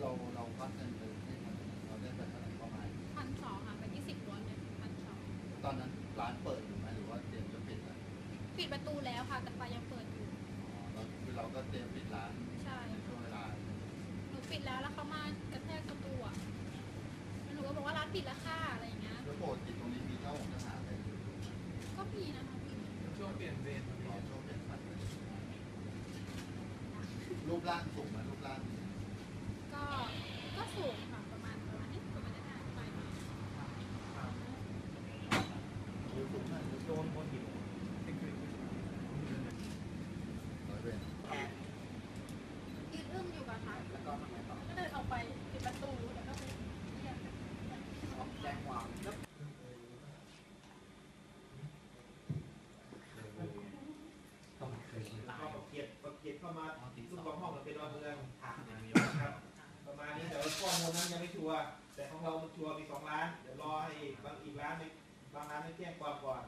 เราเราพักเงินไปให้มันเราได้ไปเท่าไหร่ประมาณพันสองค่ะไปยี่สิบล้วนเลยพันสองตอนนั้นร้านเปิดอยู่ไหมหรือว่าเตรียมจะปิดแล้วปิดประตูแล้วค่ะ แต่ไฟยังเปิดอยู่เราเราก็เตรียมปิดร้านใช่ในช่วงเวลาหนูปิดแล้วแล้วเขามากระแทกประตูอะหนูก็บอกว่าร้านปิดแล้วค่ะอะไรอย่างเงี้ยแล้วโปรติตรงนี้มีเท่าของทหารอะยก็มีนะคะช่วงเปลี่ยนเวรอ๋อช่วงเปลี่ยนผันรูปร่างสูงไหมรูปร่าง ร้อยเวรยืนอึ้งอยู่กับค่ะแล้วก็ทำไงต่อก็เดินออกไปปิดประตูแล้วก็ไปเรียกออกแจ้งความแล้วต้องเคยก็ปะเกียรติปะเกียรติเข้ามาลูกของห้องมันเป็นดอนเมืองถามครับ ประมาณนี้เดี๋ยวข้อมูลนั้นยังไม่ชัวร์แต่ของเรามันชัวร์มีสองร้าน เดี๋ยวรอให้ บางอีกร้านไม่บางร้านไม่แจ้งความก่อน